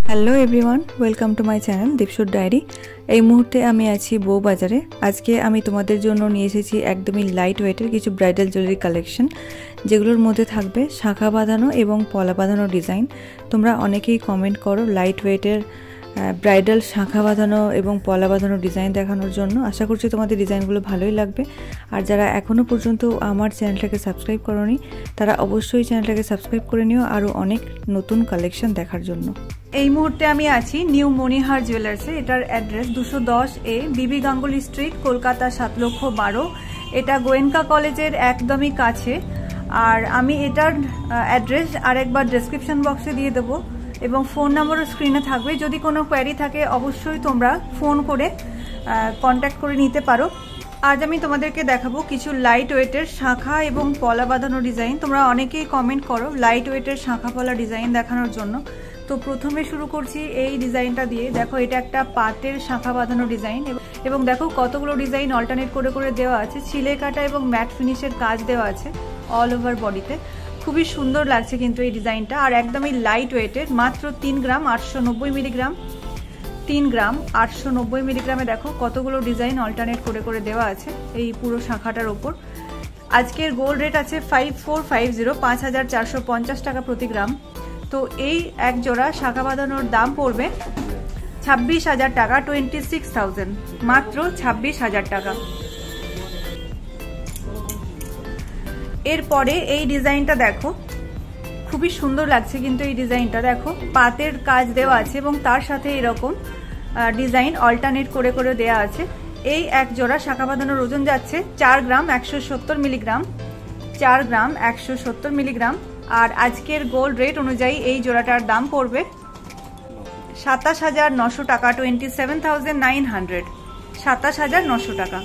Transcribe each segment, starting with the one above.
Hello everyone welcome to my channel Dipsur diary এই মুহূর্তে আমি আছি বউ বাজারে আজকে আমি তোমাদের জন্য নিয়ে এসেছি একদমই লাইট ওয়েটের কিছু ব্রাইডাল জুয়েলারি কালেকশন যেগুলোর মধ্যে থাকবে শাখা বাঁধানো এবং পলা বাঁধানো ডিজাইন তোমরা অনেকেই কমেন্ট করো লাইট ওয়েটের ব্রাইডাল শাঁখা বাঁধানো এবং পলা বাঁধানো ডিজাইন দেখানোর জন্য আশা করছি তোমাদের ডিজাইনগুলো ভালোই লাগবে। আর যারা এখনও পর্যন্ত আমার চ্যানেলটাকে সাবস্ক্রাইব করনি, তারা অবশ্যই চ্যানেলটাকে সাবস্ক্রাইব করে নিও আরও অনেক নতুন কালেকশন দেখার জন্য। এই মুহূর্তে আমি আছি নিউ মনিহার জুয়েলার্সে এটার অ্যাড্রেস দুশো দশ এ বিবি গাঙ্গুলি স্ট্রিট, কলকাতা সাত লক্ষ বারো। এটা গোয়েনকা কলেজের একদমই কাছে। আর আমি এটার অ্যাড্রেস আরেকবার ডেসক্রিপশন বক্সে দিয়ে দেবো। এবং ফোন নাম্বারও স্ক্রিনে থাকবে। যদি কোনো কোয়ারি থাকে, অবশ্যই তোমরা ফোন করে কন্ট্যাক্ট করে নিতে পারো। আজ আমি তোমাদেরকে দেখাবো কিছু লাইট ওয়েটের শাঁখা এবং পলা বাঁধানো ডিজাইন তোমরা অনেকেই কমেন্ট করো লাইট ওয়েটের শাঁখা পলা ডিজাইন দেখানোর জন্য। তো প্রথমে শুরু করছি এই ডিজাইনটা দিয়ে। দেখো, এটা একটা পাতের শাঁখা বাঁধানো ডিজাইন এবং দেখো কতগুলো ডিজাইন অল্টারনেট করে করে দেওয়া আছে। ছিলে কাটা এবং ম্যাট ফিনিশের কাজ দেওয়া আছে অল ওভার বডিতে খুবই সুন্দর লাগছে কিন্তু এই ডিজাইনটা, আর একদমই লাইট ওয়েটের মাত্র তিন গ্রাম আটশো নব্বই মিলিগ্রাম তিন গ্রাম আটশো নব্বই মিলিগ্রামে দেখো কতগুলো ডিজাইন অল্টারনেট করে করে দেওয়া আছে এই পুরো শাখাটার ওপর। আজকের গোল্ড রেট আছে ফাইভ ফোর ফাইভ জিরো পাঁচ হাজার চারশো পঞ্চাশ টাকা প্রতি গ্রাম। তো এই এক জোড়া শাখা বাঁধানোর দাম পড়বে ছাব্বিশ হাজার টাকা টোয়েন্টি সিক্স থাউজেন্ড মাত্র ছাব্বিশ হাজার টাকা। এরপরে এই ডিজাইনটা দেখো। খুবই সুন্দর লাগছে কিন্তু এই ডিজাইনটা, দেখো। পাতের কাজ দেওয়া আছে এবং তার সাথে এরকম ডিজাইন অল্টারনেট করে করে দেওয়া আছে। এই এক জোড়া শাখা বাঁধানোর ওজন যাচ্ছে চার গ্রাম একশো সত্তর মিলিগ্রাম। চার গ্রাম একশো সত্তর মিলিগ্রাম। আর আজকের গোল্ড রেট অনুযায়ী এই জোড়াটার দাম পড়বে সাতাশ হাজার নশো টাকা twenty seven thousand nine hundred সাতাশ হাজার নশো টাকা।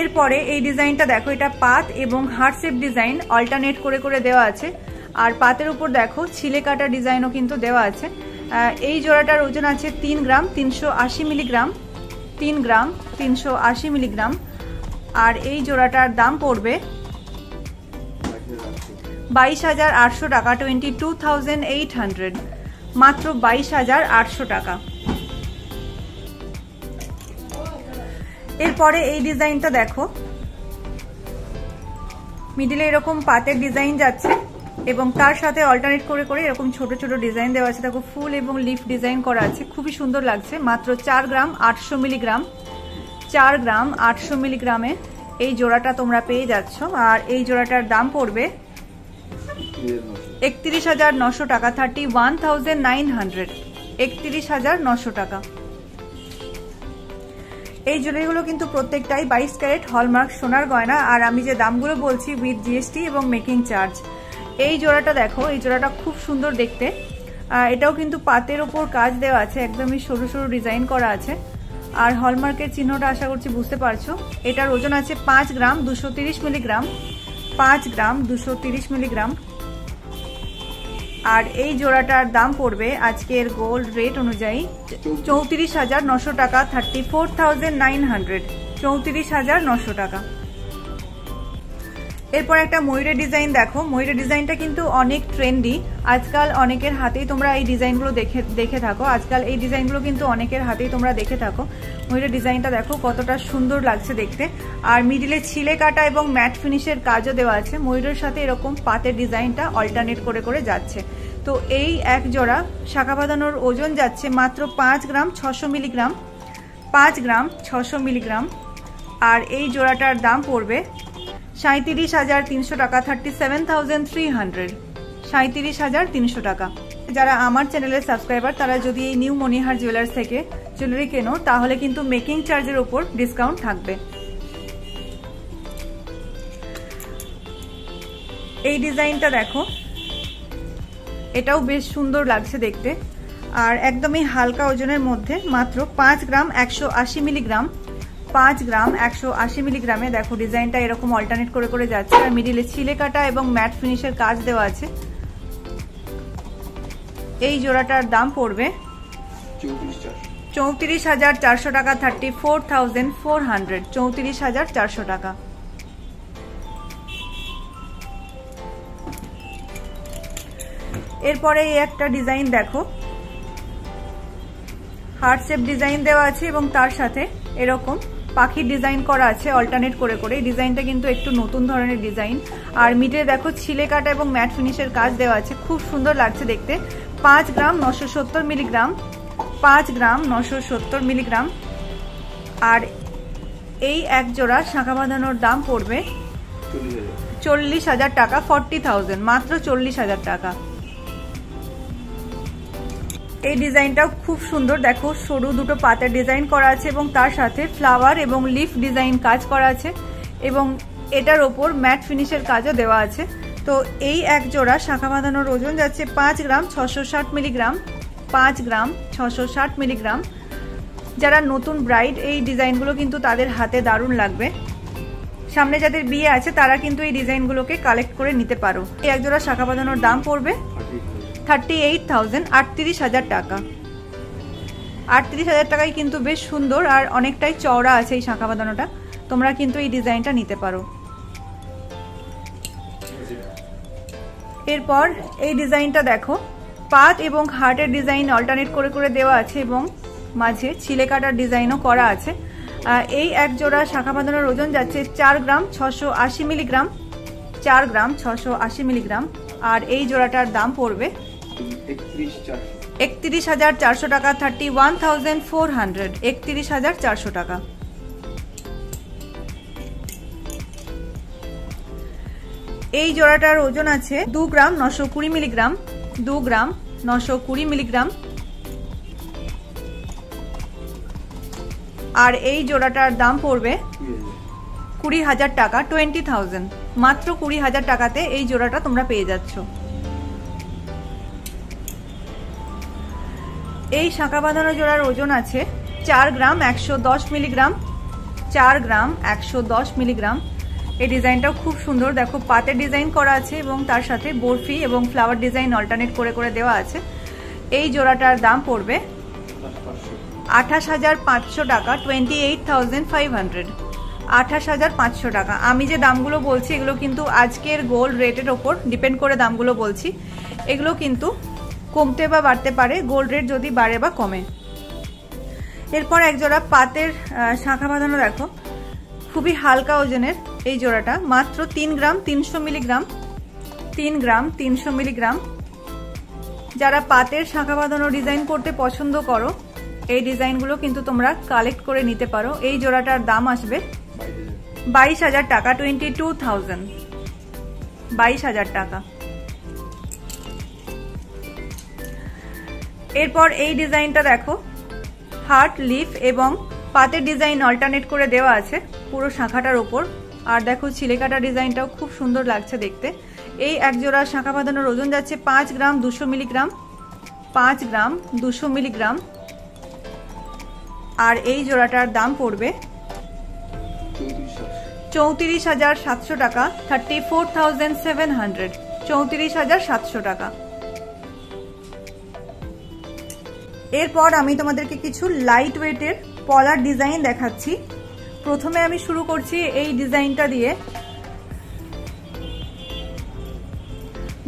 এরপরে এই ডিজাইনটা দেখো, এটা পাত এবং হার্ট শেপ ডিজাইন অল্টারনেট করে করে দেওয়া আছে। আর পাতের উপর দেখো, ছিলে কাটা ডিজাইনও কিন্তু দেওয়া আছে। এই জোড়াটার ওজন আছে তিন গ্রাম, তিনশো আশি মিলিগ্রাম, তিন গ্রাম, তিনশো আশি মিলিগ্রাম। আর এই জোড়াটার দাম পড়বে বাইশ হাজার আটশো টাকা twenty two thousand eight hundred মাত্র বাইশ হাজার আটশো টাকা। এরপরে এই ডিজাইনটা দেখো। মিডিলে এরকম পাতের ডিজাইন যাচ্ছে এবং তার সাথে অল্টারনেট করে করে এরকম ছোট ছোট ডিজাইন দেওয়া আছে। দেখো, ফুল এবং লিফ ডিজাইন করা আছে। খুবই সুন্দর লাগছে। মাত্র চার গ্রাম আটশো মিলিগ্রাম। চার গ্রাম আটশো মিলিগ্রামে এই জোড়াটা তোমরা পেয়ে যাচ্ছ। আর এই জোড়াটার দাম পড়বে একত্রিশ হাজার নশো টাকা thirty one thousand nine hundred একত্রিশ হাজার নশো টাকা। এই জুয়েলারিগুলো কিন্তু প্রত্যেকটাই বাইশ ক্যারেট, হলমার্ক, সোনার গয়না। আর আমি যে দামগুলো বলছি উইথ জিএসটি এবং মেকিং চার্জ এই জোড়াটা দেখো, এই জোড়াটা খুব সুন্দর দেখতে। এটাও কিন্তু পাতের ওপর কাজ দেওয়া আছে, একদমই সরু সরু ডিজাইন করা আছে। আর হলমার্কের চিহ্নটা আশা করছি বুঝতে পারছ। এটার ওজন আছে পাঁচ গ্রাম দুশো মিলিগ্রাম। পাঁচ গ্রাম দুশো মিলিগ্রাম। আর এই জোড়াটার দাম পড়বে আজকের গোল্ড রেট অনুযায়ী চৌত্রিশ হাজার নশো টাকা thirty four thousand nine hundred চৌত্রিশ হাজার নশো টাকা। এরপর একটা ময়ূরের ডিজাইন দেখো। ময়ূরের ডিজাইনটা কিন্তু অনেক ট্রেন্ডি আজকাল অনেকের হাতেই তোমরা এই ডিজাইনগুলো দেখে দেখে থাকো। আজকাল এই ডিজাইনগুলো কিন্তু অনেকের হাতেই তোমরা দেখে থাকো। ময়ূরের ডিজাইনটা দেখো, কতটা সুন্দর লাগছে দেখতে। আর মিডিলে ছিলে কাটা এবং ম্যাট ফিনিশের কাজও দেওয়া আছে। ময়ূরের সাথে এরকম পাতের ডিজাইনটা অল্টারনেট করে করে যাচ্ছে। তো এই এক জোড়া শাখা বাঁধানোর ওজন যাচ্ছে মাত্র পাঁচ গ্রাম ছশো মিলিগ্রাম। পাঁচ গ্রাম ছশো মিলিগ্রাম। আর এই জোড়াটার দাম পড়বে সাঁত্রিশ হাজার তিনশো টাকা thirty seven thousand three hundred সাঁত্রিশ হাজার তিনশো টাকা। যারা আমার চ্যানেলের সাবস্ক্রাইবার, তারা যদি এই নিউ মনিহার জুয়েলার্স থেকে জুয়েলারি কেনো, তাহলে কিন্তু মেকিং চার্জের ওপর ডিসকাউন্ট থাকবে। এই ডিজাইনটা দেখো। এটাও বেশ সুন্দর লাগছে দেখতে। আর একদমই হালকা ওজনের মধ্যে, মাত্র পাঁচ গ্রাম একশো আশি মিলিগ্রাম। পাঁচ গ্রাম, একশো আশি মিলিগ্রামে। দেখো, ডিজাইনটা এরকম অল্টারনেট করে করে যাচ্ছে। আর মিডিলে ছিলে কাটা এবং ম্যাট ফিনিশের কাজ দেওয়া আছে। এই জোড়াটার দাম পড়বে চৌত্রিশ হাজার চারশো টাকা thirty four thousand four hundred চৌত্রিশ হাজার চারশো টাকা। এরপরে এই একটা ডিজাইন দেখো। হার্ট শেপ ডিজাইন দেওয়া আছে এবং তার সাথে এরকম পাখির ডিজাইন করা আছে অল্টারনেট করে করে। এই ডিজাইনটা কিন্তু একটু নতুন ধরনের ডিজাইন। আর মিটে দেখো ছিলে কাটা এবং ম্যাট ফিনিশের কাজ দেওয়া আছে। খুব সুন্দর লাগছে দেখতে। পাঁচ গ্রাম নশো সত্তর মিলিগ্রাম। পাঁচ গ্রাম নশো সত্তর মিলিগ্রাম। আর এই এক জোড়া শাঁখা বাঁধানোর দাম পড়বে চল্লিশ হাজার। টাকা ফর্টি থাউজেন্ড মাত্র চল্লিশ হাজার টাকা। এই ডিজাইনটাও খুব সুন্দর। দেখো, সরু দুটো পাতের ডিজাইন করা আছে এবং তার সাথে ফ্লাওয়ার এবং লিফ ডিজাইন কাজ করা আছে এবং এটার ওপর ম্যাট ফিনিশের কাজও দেওয়া আছে। তো এই এক জোড়া শাখা বাঁধানোর ওজন যাচ্ছে পাঁচ গ্রাম ছশো ষাট মিলিগ্রাম, পাঁচ গ্রাম ছশো ষাট মিলিগ্রাম। যারা নতুন ব্রাইড এই ডিজাইনগুলো কিন্তু তাদের হাতে দারুণ লাগবে। সামনে যাদের বিয়ে আছে, তারা কিন্তু এই ডিজাইনগুলোকে কালেক্ট করে নিতে পারো। এই একজোড়া শাখা বাঁধানোর দাম পড়বে থার্টি এইট থাউজেন্ড আটত্রিশ হাজার টাকা। আটত্রিশ হাজার টাকায় কিন্তু বেশ সুন্দর আর অনেকটাই চওড়া আছে এই শাঁখা বাঁধানোটা। তোমরা কিন্তু এই ডিজাইনটা নিতে পারো। এরপর এই ডিজাইনটা দেখো। পাত এবং হার্টের ডিজাইন অল্টারনেট করে করে দেওয়া আছে এবং মাঝে ছিলে কাটার ডিজাইনও করা আছে। এই এক জোড়া শাখা বাঁধানোর ওজন যাচ্ছে চার গ্রাম ছশো আশি মিলিগ্রাম। চার গ্রাম ছশো আশি মিলিগ্রাম। আর এই জোড়াটার দাম পড়বে একত্রিশ হাজার চারশো। টাকা thirty one thousand four hundred একত্রিশ হাজার চারশো টাকা। এই জোড়াটার ওজন আছে দু গ্রাম নশো কুড়ি মিলিগ্রাম, দু গ্রাম নশো কুড়ি মিলিগ্রাম। আর এই জোড়াটার দাম পড়বে কুড়ি হাজার টাকা টোয়েন্টি থাউজেন্ড মাত্র কুড়ি হাজার টাকাতে এই জোড়াটা তোমরা পেয়ে যাচ্ছ। এই শাঁখা বাঁধানো জোড়ার ওজন আছে চার গ্রাম একশো দশ মিলিগ্রাম, চার গ্রাম একশো দশ মিলিগ্রাম। এই ডিজাইনটাও খুব সুন্দর। দেখো পাতের ডিজাইন করা আছে এবং তার সাথে বরফি এবং ফ্লাওয়ার ডিজাইন অল্টারনেট করে করে দেওয়া আছে। এই জোড়াটার দাম পড়বে আঠাশ হাজার পাঁচশো টাকা twenty eight thousand five hundred আঠাশ হাজার পাঁচশো টাকা। আমি যে দামগুলো বলছি, এগুলো কিন্তু আজকের গোল্ড রেটের ওপর ডিপেন্ড করে দামগুলো বলছি। এগুলো কিন্তু কমতে বা বাড়তে পারে গোল্ড রেট যদি বাড়ে বা কমে। এরপর এক জোড়া পাতের শাঁখা বাঁধানো দেখো। খুবই হালকা ওজনের এই জোড়াটা, মাত্র তিন গ্রাম তিনশো মিলিগ্রাম, তিন গ্রাম তিনশো মিলিগ্রাম। যারা পাতের শাঁখা বাঁধানো ডিজাইন করতে পছন্দ করো, এই ডিজাইনগুলো কিন্তু তোমরা কালেক্ট করে নিতে পারো। এই জোড়াটার দাম আসবে বাইশ হাজার টাকা টোয়েন্টি টু থাউজেন্ড বাইশ হাজার টাকা। এরপর এই ডিজাইনটা দেখো। হার্ট, লিফ এবং পাতের ডিজাইন অল্টারনেট করে দেওয়া আছে পুরো শাঁখাটার ওপর। আর দেখো ছিলেকাটা ডিজাইনটাও খুব সুন্দর লাগছে দেখতে। এই একজোড়া শাঁখা বাঁধানোর ওজন যাচ্ছে পাঁচ গ্রাম দুশো মিলিগ্রাম। পাঁচ গ্রাম দুশো মিলিগ্রাম। আর এই জোড়াটার দাম পড়বে চৌত্রিশ হাজার সাতশো টাকা thirty four thousand seven hundred চৌত্রিশ হাজার সাতশো টাকা। এরপর আমি তোমাদেরকে কিছু লাইট ওয়েটের পলার ডিজাইন দেখাচ্ছি। প্রথমে আমি শুরু করছি এই ডিজাইনটা দিয়ে।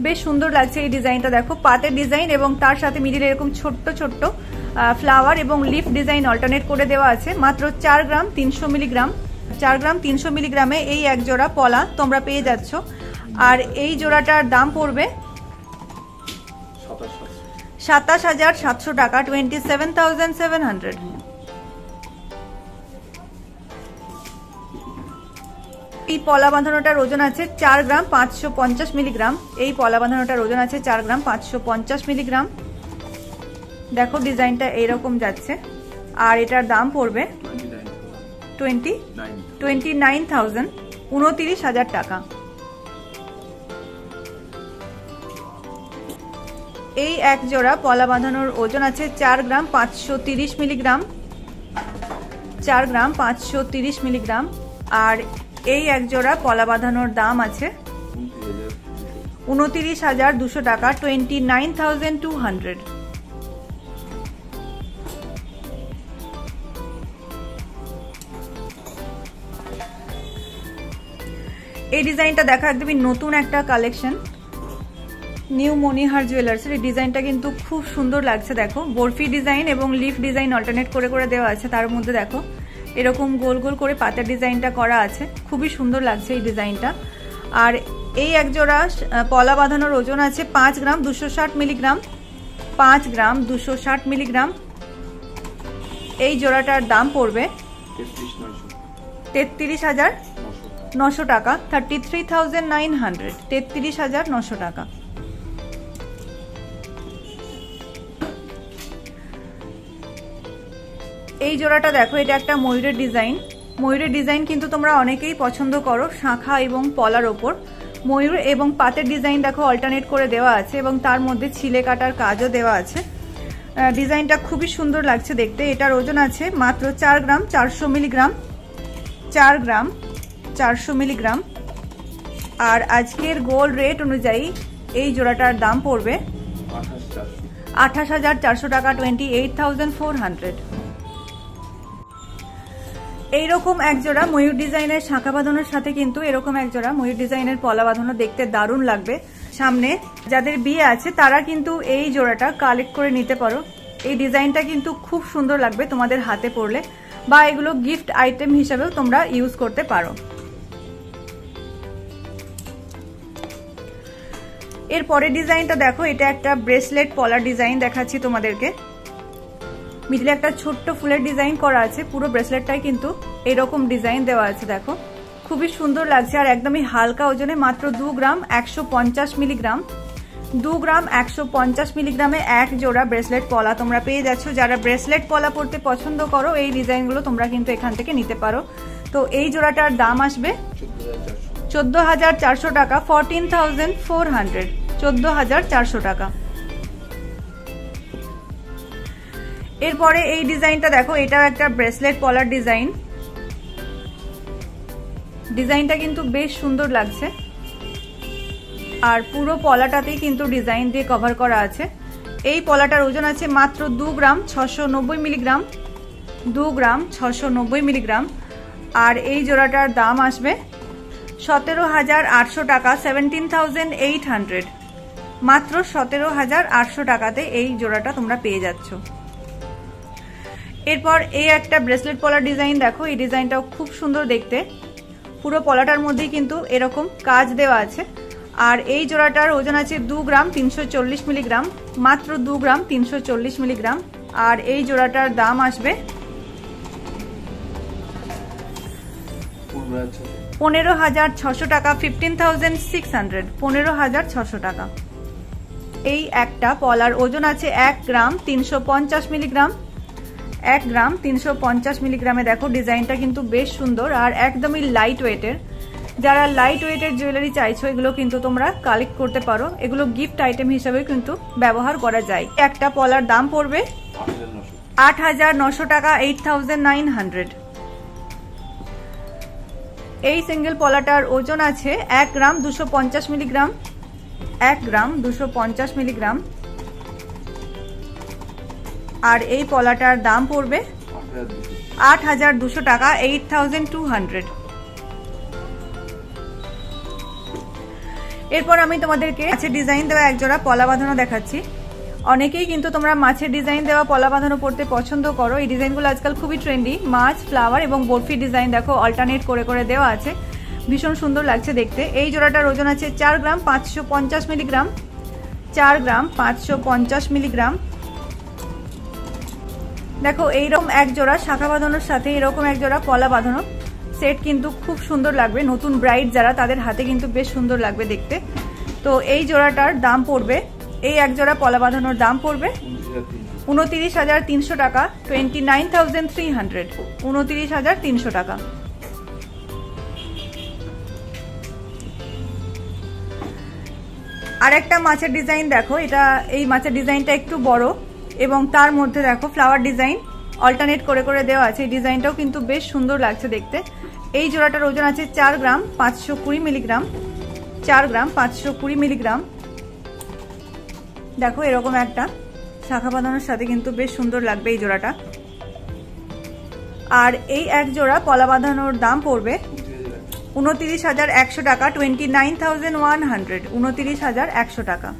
বেশ সুন্দর লাগছে এই ডিজাইনটা, দেখো পাতের ডিজাইন এবং তার সাথে মিডিলে এরকম ছোট্ট ছোট্ট ফ্লাওয়ার এবং লিফ ডিজাইন অল্টারনেট করে দেওয়া আছে। মাত্র চার গ্রাম তিনশো মিলিগ্রাম, চার গ্রাম তিনশো মিলিগ্রামে এই এক জোড়া পলা তোমরা পেয়ে যাচ্ছ। আর এই জোড়াটার দাম পড়বে সাতাশ হাজার সাতশো টাকা twenty seven thousand seven hundred এই পলা বাঁধানোটার ওজন আছে চার গ্রাম পাঁচশো পঞ্চাশ মিলিগ্রাম। এই পলা বাঁধানোটার ওজন আছে চার গ্রাম পাঁচশো পঞ্চাশ মিলিগ্রাম। দেখো ডিজাইনটা এইরকম যাচ্ছে। আর এটার দাম পড়বে টোয়েন্টি টোয়েন্টি নাইন থাউজেন্ড উনতিরিশ হাজার টাকা। এই এক জোড়া পলা বাঁধানোর ওজন আছে চার গ্রাম পাঁচশো তিরিশ মিলিগ্রাম। চার গ্রাম পাঁচশো তিরিশ মিলিগ্রাম। আর এই এক জোড়া পলা বাঁধানোর দাম আছে উনতিরিশ হাজার দুশো টাকা, twenty nine thousand two hundred. এই ডিজাইনটা দেখা একদমই নতুন একটা কালেকশন। নিউ মনিহার জুয়েলার্সের এই ডিজাইনটা কিন্তু খুব সুন্দর লাগছে, দেখো। বরফি ডিজাইন এবং লিফ ডিজাইন অল্টারনেট করে করে দেওয়া আছে, তার মধ্যে দেখো। এরকম গোল গোল করে পাতার ডিজাইনটা করা আছে। খুবই সুন্দর লাগছে এই ডিজাইনটা আর এই একজোড়া পলা বাঁধানোর ওজন আছে পাঁচ গ্রাম দুশো ষাট মিলিগ্রাম। পাঁচ গ্রাম দুশো ষাট মিলিগ্রাম। এই জোড়াটার দাম পড়বে তেত্রিশ হাজার নশো টাকা thirty three thousand nine hundred তেত্রিশ হাজার নশো টাকা। এই জোড়াটা দেখো এটা একটা ময়ূরের ডিজাইন। ময়ূরের ডিজাইন কিন্তু তোমরা অনেকেই পছন্দ করো শাঁখা এবং পলার ওপর। ময়ূর এবং পাতের ডিজাইন দেখো অল্টারনেট করে দেওয়া আছে এবং তার মধ্যে ছিলে কাটার কাজও দেওয়া আছে। ডিজাইনটা খুবই সুন্দর লাগছে দেখতে। এটার ওজন আছে মাত্র চার গ্রাম চারশো মিলিগ্রাম। চার গ্রাম চারশো মিলিগ্রাম। আর আজকের গোল্ড রেট অনুযায়ী এই জোড়াটার দাম পড়বে আঠাশ হাজার চারশো। টাকা twenty eight thousand four hundred এইরকম একজোড়া ময়ূর ডিজাইনের শাঁখা বাঁধানোর সাথে কিন্তু এরকম একজোড়া ময়ূর ডিজাইনের পলা বাঁধানো দেখতে দারুণ লাগবে। সামনে যাদের বিয়ে আছে, তারা কিন্তু এই জোড়াটা কালেক্ট করে নিতে পারো। এই ডিজাইনটা কিন্তু খুব সুন্দর লাগবে তোমাদের হাতে পড়লে বা এগুলো গিফট আইটেম হিসাবেও তোমরা ইউজ করতে পারো। এর পরের ডিজাইনটা দেখো, এটা একটা ব্রেসলেট পলার ডিজাইন দেখাচ্ছি তোমাদেরকে। মিডলে একটা ছোট্ট ফুলের ডিজাইন করা আছে, পুরো ব্রেসলেটটাই কিন্তু এরকম ডিজাইন দেওয়া আছে, দেখো। খুবই সুন্দর লাগছে আর একদমই হালকা ওজনে, মাত্র দু গ্রাম একশো পঞ্চাশ মিলিগ্রাম। দু গ্রাম একশো পঞ্চাশ মিলিগ্রামে এক জোড়া ব্রেসলেট পলা তোমরা পেয়ে যাচ্ছ। যারা ব্রেসলেট পলা পড়তে পছন্দ করো, এই ডিজাইনগুলো তোমরা কিন্তু এখান থেকে নিতে পারো। তো এই জোড়াটার দাম আসবে চোদ্দ হাজার চারশো টাকা ফোরটিন থাউজেন্ড ফোর হান্ড্রেড চোদ্দ হাজার চারশো টাকা। এরপরে এই ডিজাইনটা দেখো, এটাও একটা ব্রেসলেট পলার ডিজাইন। ডিজাইনটা কিন্তু বেশ সুন্দর লাগছে। আর পুরো পলাটাতেই কিন্তু ডিজাইন দিয়ে কভার করা আছে। এই পলাটার ওজন আছে মাত্র দু গ্রাম ছশো নব্বই মিলিগ্রাম। দু গ্রাম ছশো নব্বই মিলিগ্রাম। আর এই জোড়াটার দাম আসবে সতেরো হাজার আটশো টাকা সেভেন্টিন থাউজেন্ড এইট হান্ড্রেড মাত্র সতেরো হাজার আটশো টাকাতে এই জোড়াটা তোমরা পেয়ে যাচ্ছ। এরপর এই একটা ব্রেসলেট পলার ডিজাইন দেখো, এই ডিজাইনটাও খুব সুন্দর দেখতে। পুরো পলাটার মধ্যেই কিন্তু এরকম কাজ দেওয়া আছে। আর এই জোড়াটার ওজন আছে দু গ্রাম তিনশো চল্লিশ মিলিগ্রাম, মাত্র দু গ্রাম তিনশো চল্লিশ মিলিগ্রাম। আর এই জোড়াটার দাম আসবে পনেরো হাজার ছশো টাকা ফিফটিন থাউজেন্ড সিক্স হান্ড্রেড পনেরো হাজার ছশো টাকা। এই একটা পলার ওজন আছে এক গ্রাম তিনশো পঞ্চাশ মিলিগ্রাম এক গ্রাম তিনশো পঞ্চাশ মিলিগ্রামে। দেখো, ডিজাইনটা কিন্তু বেশ সুন্দর আর একদমই লাইট ওয়েটের যারা লাইট ওয়েটের জুয়েলারি চাইছো, এগুলো কিন্তু তোমরা কালেক্ট করতে পারো। এগুলো গিফট আইটেম হিসেবে কিন্তু ব্যবহার করা যায়। একটা পলার দাম পড়বে আট হাজার নশো টাকা এইট থাউজেন্ড নাইন হান্ড্রেড এই সিঙ্গেল পলাটার ওজন আছে এক গ্রাম দুশো মিলিগ্রাম। এক গ্রাম দুশো মিলিগ্রাম। আর এই পলাটার দাম পড়বে আট হাজার দুশো টাকা এইট থাউজেন্ড টু হান্ড্রেড এরপর আমি তোমাদেরকে মাছের ডিজাইন দেওয়া একজোড়া পলা বাঁধানো দেখাচ্ছি। অনেকেই কিন্তু তোমরা মাছের ডিজাইন দেওয়া পলা বাঁধানো পড়তে পছন্দ করো। এই ডিজাইনগুলো আজকাল খুবই ট্রেন্ডি মাছ ফ্লাওয়ার এবং বরফি ডিজাইন দেখো অল্টারনেট করে করে দেওয়া আছে। ভীষণ সুন্দর লাগছে দেখতে। এই জোড়াটার ওজন আছে চার গ্রাম পাঁচশো পঞ্চাশ মিলিগ্রাম। চার গ্রাম পাঁচশো পঞ্চাশ মিলিগ্রাম। দেখো, এইরকম এক জোড়া শাখা বাঁধানোর সাথে এরকম এক জোড়া পলা বাঁধানো সেট কিন্তু খুব সুন্দর লাগবে। নতুন ব্রাইড যারা, তাদের হাতে কিন্তু বেশ সুন্দর লাগবে দেখতে। তো এই জোড়াটার দাম পড়বে, এই এক জোড়া পলা বাঁধানোর দাম পড়বে উনতিরিশ হাজার তিনশো টাকা twenty nine thousand three hundred উনতিরিশ হাজার তিনশো টাকা। আর একটা মাছের ডিজাইন দেখো, এটা, এই মাছের ডিজাইনটা একটু বড়। এবং তার মধ্যে দেখো ফ্লাওয়ার ডিজাইন অল্টারনেট করে করে দেওয়া আছে। এই ডিজাইনটাও কিন্তু বেশ সুন্দর লাগছে দেখতে। এই জোড়াটার ওজন আছে চার গ্রাম পাঁচশো কুড়ি মিলিগ্রাম। চার গ্রাম পাঁচশো কুড়ি মিলিগ্রাম। দেখো এরকম একটা শাখা বাঁধানোর সাথে কিন্তু বেশ সুন্দর লাগবে এই জোড়াটা। আর এই এক জোড়া পলা বাঁধানোর দাম পড়বে উনতিরিশ হাজার একশো টাকা twenty nine thousand one hundred উনতিরিশ হাজার একশো টাকা।